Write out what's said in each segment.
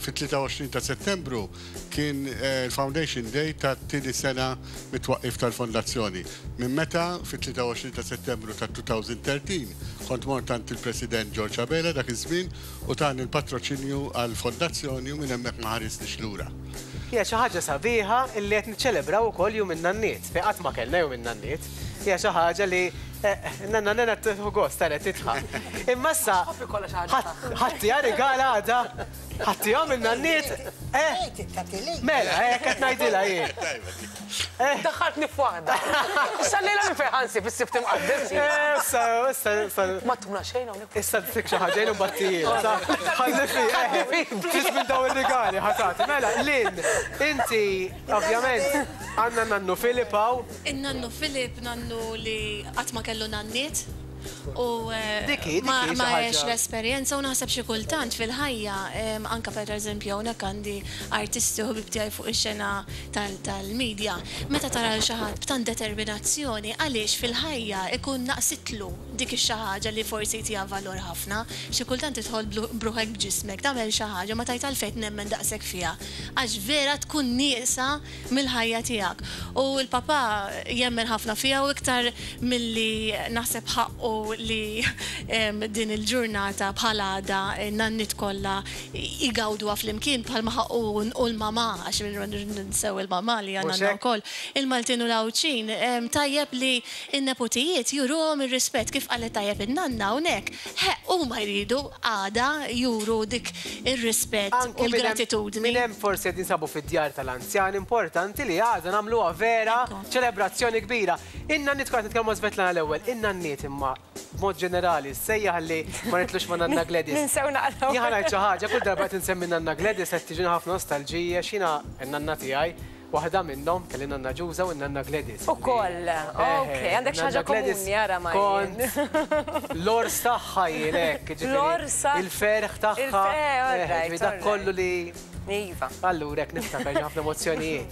Fit-23 ta' Settembru kien il-Foundation Day tat-tieni sena mit-twaqqif tal-Fondazzjoni. Minn meta, fit-23 ta' Settembru tat-2013, kont mort għand il-President George Abela dak iż-żmien u tani l-patroċinju għall-Fondazzjoni u minn hemmhekk ma ħarisnix lura. Hija xi ħaġa sabiħa li qed niċċelebraw ukoll Jum in-Nanniet, fejn qatt ma kellna Jum in-Nanniet. Hija xi ħaġa li Nanna Nena tieħu gost, ara tidħak. Imma issa ħaddieha rigal għada, ħaddieha min-nanniet. Mela, hekk qed ngħidilha jien. Daħħaltni f'waħda. Issa llejla minn fejn ħansi fis-Sibt Imqaddes. Issa, issa, issa. Ma tuna xejn hawnhekk. Issa dik xi ħaġa jien battijil. Ħalli fi. Ftit minn dawn ir-rigali ħatat. Mela, Lynn, inti ovvjament għandna nannu Filip hawn. In-nannu Philip, nannu li qatt ma kellu nanniet u ma għax l-esperjenza u naħseb xi kultant fil-ħajja, anke pereżempju hawnhekk għandi artisti u ħbieb tiegħi fuq ix-xena tal-midja, meta tara lil xi ħadd b'tant determinazzjoni għaliex fil-ħajja jkun naqsitlu dik ix-xi ħaġa li forsi jtiha valur ħafna, xi kultant tidħol b'ruħek b'ġismek tagħmel xi ħaġa ma tgħid għalfejn nemmen daqshekk fiha għax vera tkun nieqsa mill-ħajja tiegħek. U l-Papà jemmen ħafna fija u iktar milli naħseb ħaqqu li din il-ġurnata bħal għada n-nanniet kollha jgawduha flimkien bħalma ħaqqu u l-mamà, għax m'nirridux ninsew il-mamà li hija nanna wkoll. Il-Maltin u l-Għawdxin tajjeb li n-neputijiet juruhom ir-rispett kif qalet tajjeb in-nanna hawnhekk. He, huma jridu għada juru dik ir-rispett u l-gratitudni. Anki minn hemm forsi qed ninsabu fid-djar tal-anzjani, importanti li għada nagħmluha vera ċelebrazzjoni kbira. In-nanniet, kont qed nitkellmu ma' Svetlana l-ewwel, in-nanniet imma b'mod ġenerali ssejjaħ ħalli ma nitlux ma' Nanna Gladys. Ninsew naqraw. Jien ħa ngħid xi ħaġa, kull darba qed insemmi Nanna Gladys qed tiġini ħafna nostalġija, x'jiena n-nanna tiegħi, Waħda minnhom kelli Nanna Ġuża u n-Nanna Gladys. Ukoll, ok, għandek xi ħaġa komuni ara ma' jien. Kont l-għors tagħha jien hekk, ġifieri il-ferħ tagħha. Ġifieri dak kollu li. Iva. Allura hekk niftakar ġafna emozzjonijiet.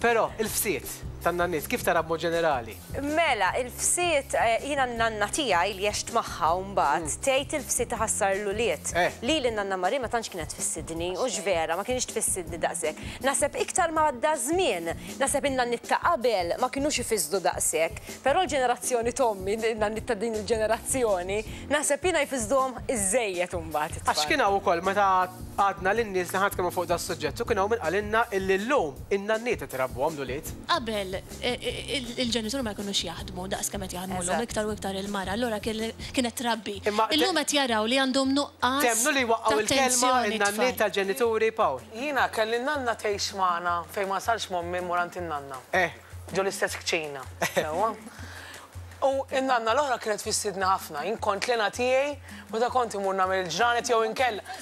Però il-fsied tan-nanniet kif tara b'mod ġenerali? Mela, il-fsied, jiena n-nanna tiegħi li għext magħha mbagħad, tgħid il-fsied iħassar l-ulied. Lili n-nanna Marie ma tantx kienet tfissidni, hux vera, ma kinitx tfissidni daqshekk. Naħseb iktar ma għadda ż-żmien, naħseb in-nanniet ta' qabel ma kinux ifissdu daqshekk, però l-ġenerazzjoni t'ommi, in-nanniet ta' din il-ġenerazzjoni, naħseb jiena jfissduhom iżżejjed imbagħad it-tfal. Għax kien hawn ukoll meta qagħadna lin-nies li ħa nitkellmu fuq da' suġġett u kien hawn min qalilna illi llum in-nanniet qed irabbuhom l-ulied. Qabel, il-ġenituri ma jkunux jaħdmu daqs kemm qed jaħdmulhom, iktar u iktar il-mara, allura kienet trabbi. Illum qed jaraw li għandhom nuqqas ta' attenzjoni. Temmnu li jwaqqgħu il-kelma in-nanniet tal-ġenituri, Pawl? Jiena kelli n-nanna tgħix magħna fejn ma wasalx m'ommi mmur għand in-nanna. Ġo l-istess kċina, sewwa. U n-nanna l-oħra kienet tfissirna ħafna. Jien kont l-hena tiegħi meta kont immur nagħmel il-ġranet jew inkella.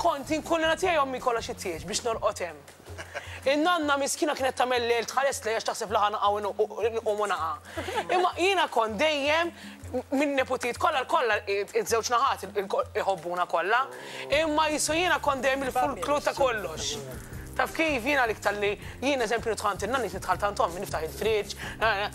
Kont inkun nagħti għaj ommi kollox it-tieġ biex norqod hemm. In-nanna miskina kienet tagħmel lejl tħares lejha għax taħseb li ħa naqgħu nqumu naqa'. Imma jiena kont dejjem min-neputijiet kollha l-kollha iż-żewġ naħat iħobbuna kollha, imma jisu jiena kont dejjem il-fulkru ta' kollox. Taf kif, jiena l-iktar li jien eżempju nitħanti n-nanni nitħall tant ommi niftaħ il-fridge,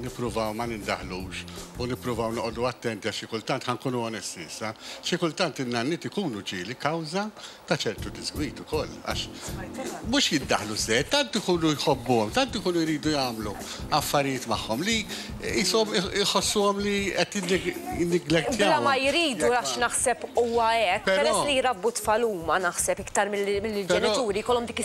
Nippruvaw ma nindaħlux u nippruvaw noqogħdu attenti għax xi kultant, ħa nkunu onesti issa, xi kultant in-nanniet ikunu ġieli kawża ta' ċertu diżgwid ukoll għax mhux jiddaħħlu żżejjed, tant ikunu jħobbuhom, tant ikunu jridu jagħmlu affarijiet magħhom li qishom iħossuhom li qed jinnigglektjawhom. Bla ma jridu għax naħseb huwa hekk, peress li jrabbu t-tfal huma naħseb iktar milli l-ġenituri jkollhom dik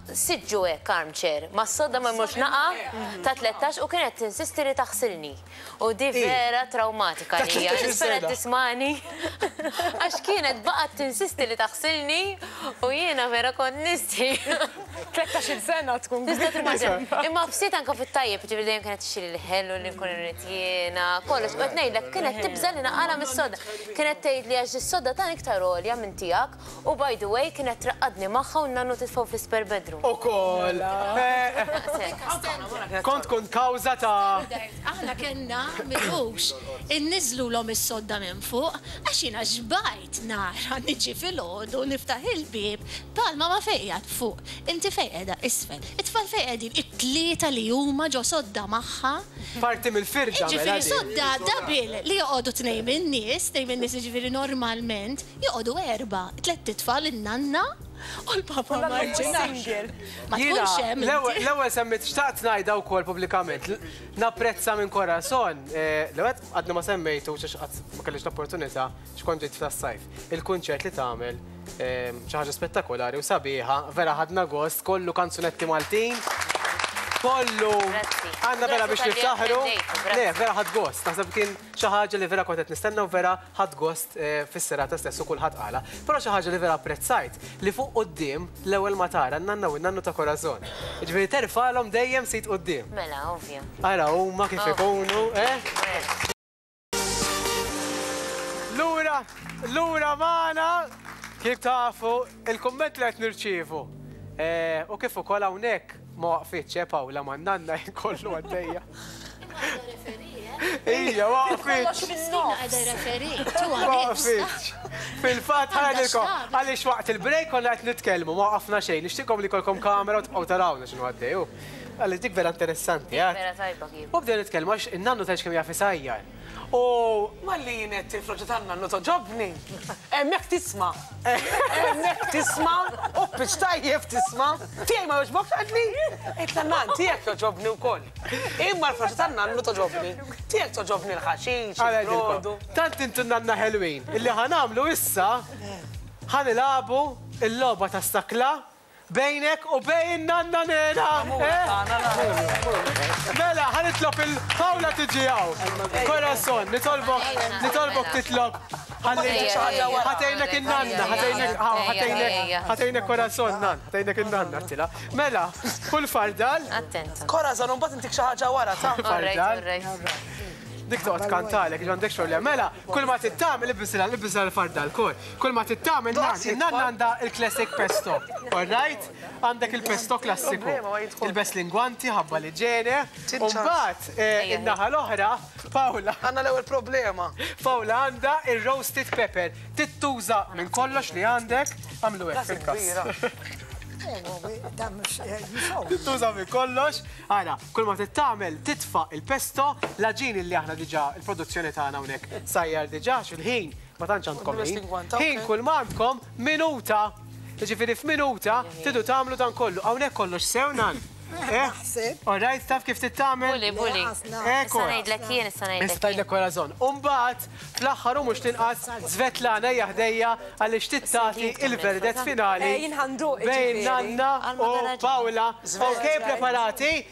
Siġġu hekk armchair, mas-sodda ma jmurx nagħqa ta' tlettax u kienet tinsisti li taħsilni. U di vera trawmatika għalija, nispera tismagħni għax kienet baqgħet tinsisti li taħsilni u jiena vera kont nistħi. Tlettax-il sena tkun kbira. Tista' timmaġina. Imma f'siet anke fit-tajjeb, jiġifieri dejjem kienet tixtri l-ħelu li nkun irrid jiena, kollox. U qed ngħidlek kienet tibża' li nagħqalha mis-sodda. Kienet tgħidli għax is-sodda ta' iktar għolja minn tiegħek. U by the way, kienet traqqadni magħha u n-nannu titfgħu fl-ispare bedroom. Ukoll! Daqshekk. Kont tkun kawża ta'. Standard. Aħna kellna milħux inniżżlulhom is-sodda minn fuq għax jiena xbajt nara niġi filgħodu niftaħ il-bieb Palma ma fejn qiegħed fuq, inti fejn qiegħda isfel, it-tfal fejn qegħdin, it-tlieta li huma ġo sodda magħha. Parti mill-firda mela din. Jiġifieri sodda double li joqogħdu tnejn min-nies, tnejn min-nies jiġifieri normalment Joqogħdu erbgħa, tlett itfal, in-nanna u l-papa marġinali. Ma tkunx hemm inti. L-ewwel semmejt, xtaqt ngħidha wkoll pubblikament. Napprezza minn korazon, l-ewwel nett għadni ma semmejtux għax qatt ma kellix l-opportunità għax kont ġejt tas-sajf, il-kunċert li tagħmel xi ħaġa spettakolari u sabiħa, vera ħadna gost, kollu kanzunetti Maltin, kollu għandna vera biex niftaħru. Le, vera ħadt gost, naħseb kien xi ħaġa li vera kont qed nistenna u vera Ħadt gost fis-serata stess u kulħadd qala'. Però xi ħaġa li vera apprezzajt, li fuq quddiem, l-ewwel ma tara n-nanna u n-nannu ta' Corazon. Jiġifieri terfagħlhom dejjem sit quddiem. Mela, ovvju. Ara huma kif ikunu, eh? Lura, lura magħna, kif tafu, il-kumment li qed nirċievu, u kif ukoll hawnhekk, Ma waqfitx, eh, Pawla, ma nanna kollu għaddejja. Ija, waqfitx. Waqfitx. Fil-fat ħanilkom, għalix waqt il-break konna għet nitkelmu, ma waqfna xejn, nishtikom li kolkom kamera u tqaw tarawna xinu għaddeju. Għalix dik vera interessanti, għat. Vera tajba kif. U bdejna nitkelmu, għax nannu taċ kem jafisajjar. U malli jien qed il-floġġa tan-nannu togħġobni, hemmhekk tisma'. Hemmhekk tisma' u pitch tajjeb tisma'. Tiegħi ma jogħġbokx għidli? Għidt la nan, tiegħek jogħġobni wkoll. Imma l-floġġa tan-nannu togħġobni. Tiegħek togħġobni l-ħaxix, il-brodu. Tant intu nanna ħelwin illi ħa nagħmlu issa, ħa nilagħbu l-logħba ta' stakla Bejnek u bejn Nanna Nena! Mela, ħa nitlob lil Paula tiġi hawn. Corazon, nitolbok, nitolbok titlob ħalli ħa tgħinek in-nanna, ħa tgħinek, ħa tgħinek, ħa tgħinek Corazon, nan, ħa tgħinek in-nanna għidtilha. Mela, fu l-fardal. Attenta. Corazon, u mbagħad intik xi ħaġa wara, ta? Orrejt, Fardal. orrejt. Dik toqgħod tkantalek, m'għandek xogħol. Mela, kull ma tittam, ilbisilha, ilbisilha l-fardal, kol. Kull ma trid tagħmel nagħti in-nanna għandha l-classic pesto. All right? Għandek il-pesto klassiku. Ilbes l-ingwanti ħabba l-iġene. U mbagħad eh, in-naħa l-oħra, Pawla. Għandna l-ewwel problema. Pawla għandha ir-roasted pepper. Tittuża minn kollox li għandek, għamlu hekk fil-każ. Tuża eh, minn kollox, għara, kull ma tittamel titfa il-pesto, laġin li aħna diġa, il-produzzjoni tagħna hawnhekk sajjar diġa xil-ħin Ma tantx għandkom ħin. Ħin kull ma għandkom minuta. Ġifieri f'minuta tidu tagħmlu dan kollu. Hawnhekk kollox sew nan. Eh? All right, taf kif tittamel? Buli, buli. Issa ngħidlek jien, issa ngħidlek. Issa ngħidlek wara żon. Umbagħad, fl-aħħar u mhux tinqas, Svetlana hija ħdejja għaliex tittati il-verdet finali. Eh, bejn Nanna u Paola. Ok, preparati?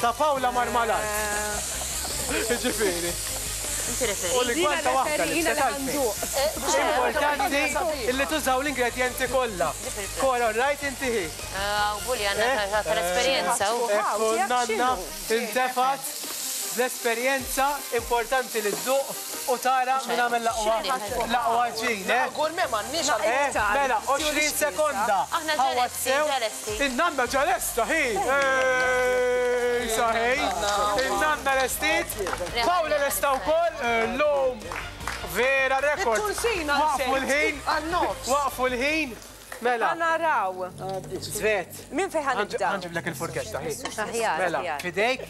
Ta' Paula Marmalar. Jiġifieri. Inti referi. U l-igwal ta' waħda li bset għalfejn. Importanti illi tużaw l-ingredjenti kollha. Kora rajt inti hi. Awbu li għandna aktar esperjenza. Ekku nanna intefgħet bl-esperjenza importanti li dduq. u tara min għamel l-aqwa l-aqwa ġin, eh? Gurme m'għandniex għal eh, Mela, 20 sekonda. Aħna ġalesti, ġalesti. In-nanna ġalesta hi. Saħej. In-nanna lestiet. Pawla lesta wkoll l-lum. Vera rekord. Waqfu l-ħin. Waqfu l-ħin. Mela. Ħa naraw. Zvet. Minn fejn ħa nibda? Ħa nġiblek il-furketta. Aħjar. Mela, fidejk.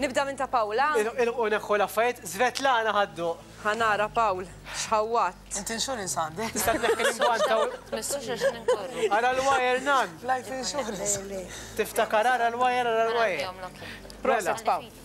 Nibda minn ta' Pawla. U neħħu l-affarijiet, Zvet lana ħaddu. Ħa nara Pawl, xħawat. Inti insurance għandek? Tista' tneħħi l-ingwanta u. Mistux għax ninkorru. Ara l-wajer nan. Life insurance. Tiftakar ara l-wajer, ara l-wajer. Proset Pawl.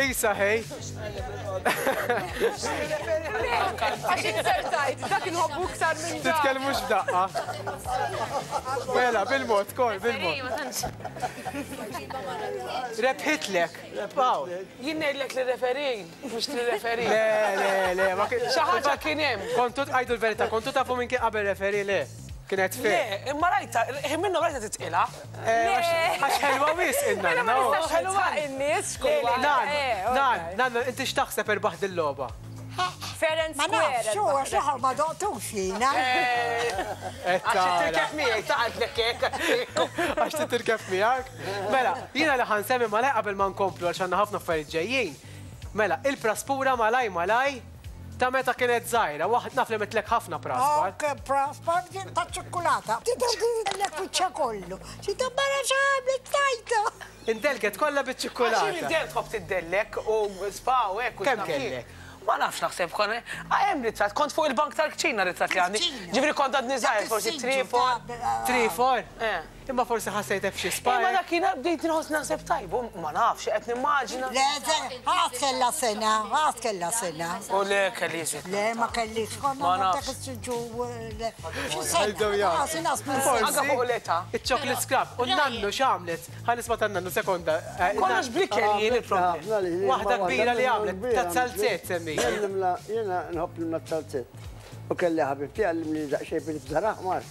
Isa ħej. Għax insertajt, dak inħobbu ktar minn dak. Titkellmux f'daqqa. Mela, bil-mod, kol, bil-mod. Rebħitlek. Paw. Jien ngħidlek li referi, mhux li referi. Le, le, le, ma kien. Xi ħaġa kien hemm. Kontu tqajdu l-verità, kontu tafu minn kien qabel referi le. Kienet fi. Le, imma rajta, minnu rajta titqila. Għax ħelwa wisq in-nanna. Ma nistax nitħaq in-nies x'kull waħda. Nanna, nanna, inti x'taħseb irbaħt dil-logħba? Ferenc Square. Ma nafx, hu għax l-aħħar ma doqtux jiena. Għax trid tirkeb miegħi, ta' qalblek hekk. Għax trid tirkeb miegħek. Mela, jiena li ħa nsemmi malajr qabel ma nkomplu għax għandna ħafna affarijiet ġejjin. Mela, il-praspura malaj malaj. Ta' meta kienet żgħira, waħ naf li mitlek ħafna Praspar. Ok, Praspar din ta' ċikkulata. Tita dilek wiċċa kollu. Tita barra xaħabit tajta. Indelket kollha biċ-ċikkulata. Għax intel tħobb tiddellek u spa u hekk u Kemm kellek? Ma nafx naħseb kon hemm ritratt, kont fuq il-bank tal-kċina ritratt li għandi. Ġifieri kont għadni żgħir forsi three, four. Three, four? Eh. Imma forsi ħassejtek f'xi spark. Imma dakinhar bdejt inħoss naħseb tajb u ma nafx, qed nimmaġina. Le, ħadd kellha sena, ħadd kellha sena. U le kelli iżjed. Le, ma kellix, konna nagħtek is-siġġu xi sena. Ħassi naħsbu anke fuq l-età. Iċ-chocolate scrub, u n-nannu x'għamlet? Ħa nisma' tan-nannu sekonda. Kollox bl-ikel jien il-problem. Waħda kbira li għamlet, tazzalzett semmi. Jiena nħobb nimla t-tazzalzett. U kelli ħabib tiegħi għallimni daqsxejn fil-bżar aħmar.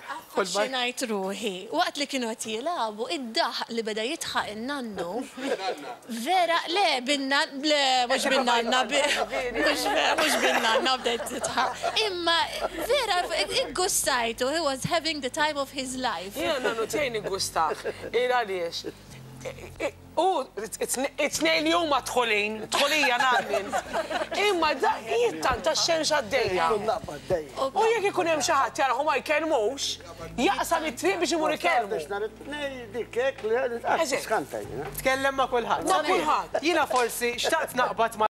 Affaxxinajt ruħi. Waqt li kienu qed jilagħbu, id-daħq li beda jidħaq in-nannu, vera, le, bin-nannu, le, mhux bin-nanna, bi, mhux, mhux bin-nanna bdejt nidħaq. Imma, vera, iggustajtu, he was having the time of his life. Jiena n-nannu tiegħi niggustah. Għaliex? U t-tnejn li huma dħulin, dħulija nhar min. Imma daqqiet tant ta' xemx għaddejja. U jekk ikun hemm xi ħadd jaraħu ma jkellmux, jaqsam it-triq biex imur ikellmu. Eżatt. Tkellem ma' kulħadd. Ma' kulħadd. Jiena forsi xtaqt naqbad ma'